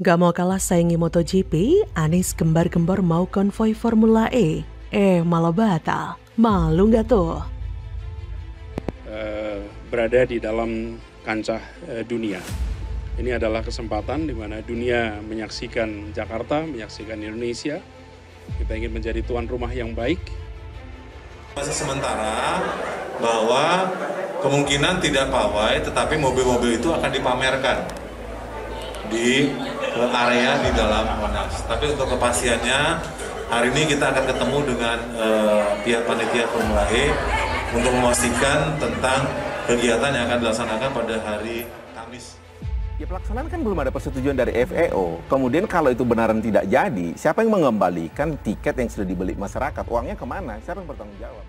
Gak mau kalah saingi MotoGP, Anies gembar-gembor mau konvoi Formula E. Eh, malah batal. Malu nggak tuh? Uh, berada di dalam kancah uh, dunia. Ini adalah kesempatan di mana dunia menyaksikan Jakarta, menyaksikan Indonesia. Kita ingin menjadi tuan rumah yang baik. Masih sementara bahwa kemungkinan tidak pawai, tetapi mobil-mobil itu akan dipamerkan di area di dalam Monas. Tapi untuk kepastiannya hari ini kita akan ketemu dengan uh, pihak panitia Formula E untuk memastikan tentang kegiatan yang akan dilaksanakan pada hari Kamis. Ya pelaksanaan kan belum ada persetujuan dari FAO. Kemudian kalau itu benaran tidak jadi, siapa yang mengembalikan tiket yang sudah dibeli masyarakat? Uangnya ke mana? Siapa yang bertanggung jawab?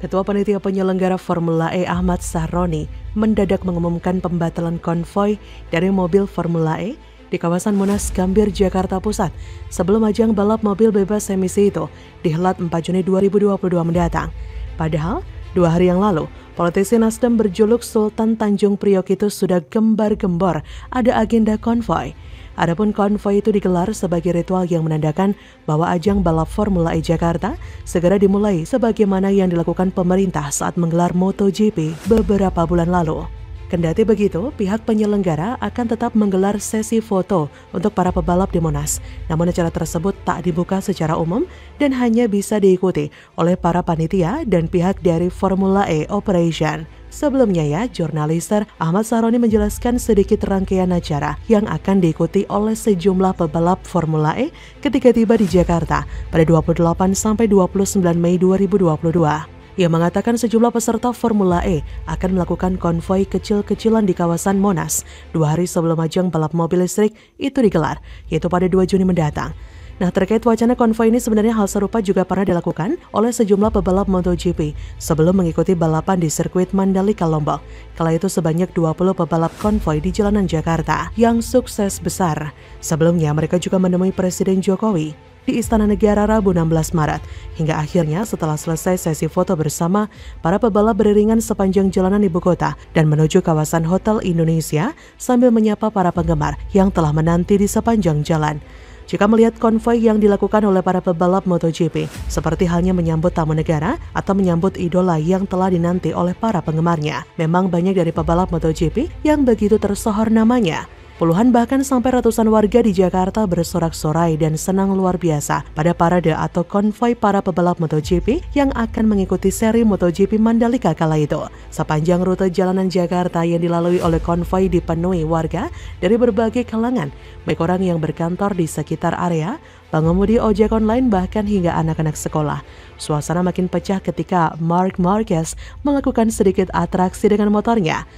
Ketua Panitia Penyelenggara Formula E Ahmad Sahroni mendadak mengumumkan pembatalan konvoi dari mobil Formula E di kawasan Monas Gambir, Jakarta Pusat sebelum ajang balap mobil bebas emisi itu dihelat 4 Juni 2022 mendatang. Padahal, dua hari yang lalu, politisi Nasdem berjuluk Sultan Tanjung Priok itu sudah gembar-gembor ada agenda konvoi. Adapun konvoi itu digelar sebagai ritual yang menandakan bahwa ajang balap Formula E Jakarta segera dimulai sebagaimana yang dilakukan pemerintah saat menggelar MotoGP beberapa bulan lalu. Kendati begitu, pihak penyelenggara akan tetap menggelar sesi foto untuk para pebalap di Monas. Namun acara tersebut tak dibuka secara umum dan hanya bisa diikuti oleh para panitia dan pihak dari Formula E Operation. Sebelumnya ya, jurnalister Ahmad Saroni menjelaskan sedikit rangkaian acara yang akan diikuti oleh sejumlah pebalap Formula E ketika tiba di Jakarta pada 28 sampai 29 Mei 2022. Ia mengatakan sejumlah peserta Formula E akan melakukan konvoi kecil-kecilan di kawasan Monas dua hari sebelum ajang balap mobil listrik itu digelar, yaitu pada 2 Juni mendatang. Nah, terkait wacana konvoi ini sebenarnya hal serupa juga pernah dilakukan oleh sejumlah pebalap MotoGP sebelum mengikuti balapan di sirkuit Mandalika Lombok. Kala itu sebanyak 20 pebalap konvoi di jalanan Jakarta yang sukses besar. Sebelumnya mereka juga menemui Presiden Jokowi di Istana Negara Rabu 16 Maret. Hingga akhirnya setelah selesai sesi foto bersama, para pebalap beriringan sepanjang jalanan ibu kota dan menuju kawasan Hotel Indonesia sambil menyapa para penggemar yang telah menanti di sepanjang jalan. Jika melihat konvoi yang dilakukan oleh para pebalap MotoGP, seperti halnya menyambut tamu negara atau menyambut idola yang telah dinanti oleh para penggemarnya, memang banyak dari pebalap MotoGP yang begitu tersohor namanya. Puluhan bahkan sampai ratusan warga di Jakarta bersorak-sorai dan senang luar biasa pada parade atau konvoi para pebalap MotoGP yang akan mengikuti seri MotoGP Mandalika kala itu. Sepanjang rute jalanan Jakarta yang dilalui oleh konvoi dipenuhi warga dari berbagai kalangan, baik orang yang berkantor di sekitar area, pengemudi ojek online bahkan hingga anak-anak sekolah. Suasana makin pecah ketika Mark Marquez melakukan sedikit atraksi dengan motornya.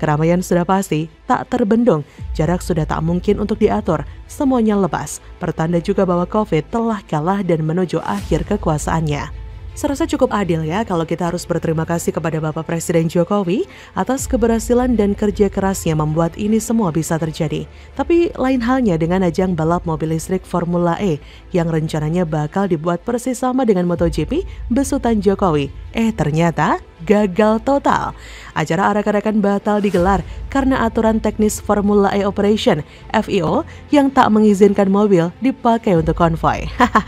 Keramaian sudah pasti, tak terbendung, jarak sudah tak mungkin untuk diatur, semuanya lepas, pertanda juga bahwa COVID telah kalah dan menuju akhir kekuasaannya. Serasa cukup adil ya kalau kita harus berterima kasih kepada Bapak Presiden Jokowi atas keberhasilan dan kerja kerasnya membuat ini semua bisa terjadi. Tapi lain halnya dengan ajang balap mobil listrik Formula E yang rencananya bakal dibuat persis sama dengan MotoGP besutan Jokowi. Eh ternyata gagal total. Acara arak-arakan batal digelar karena aturan teknis Formula E Operation (FIO) yang tak mengizinkan mobil dipakai untuk konvoi.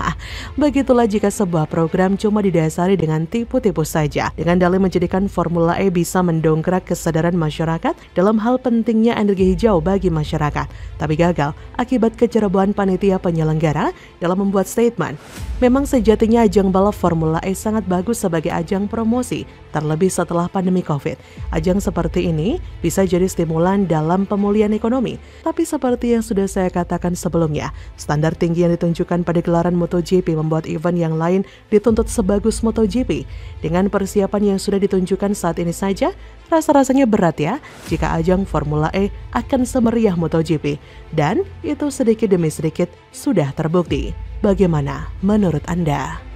Begitulah jika sebuah program cuma didasari dengan tipu-tipu saja dengan dalih menjadikan Formula E bisa mendongkrak kesadaran masyarakat dalam hal pentingnya energi hijau bagi masyarakat, tapi gagal akibat kecerobohan panitia penyelenggara dalam membuat statement. Memang sejatinya ajang balap Formula E sangat bagus sebagai ajang promosi, terlebih setelah pandemi COVID. Ajang seperti ini bisa jadi stimulan dalam pemulihan ekonomi. Tapi seperti yang sudah saya katakan sebelumnya, standar tinggi yang ditunjukkan pada gelaran MotoGP membuat event yang lain dituntut sebagus MotoGP. Dengan persiapan yang sudah ditunjukkan saat ini saja, rasa-rasanya berat ya jika ajang Formula E akan semeriah MotoGP. Dan itu sedikit demi sedikit sudah terbukti. Bagaimana menurut Anda?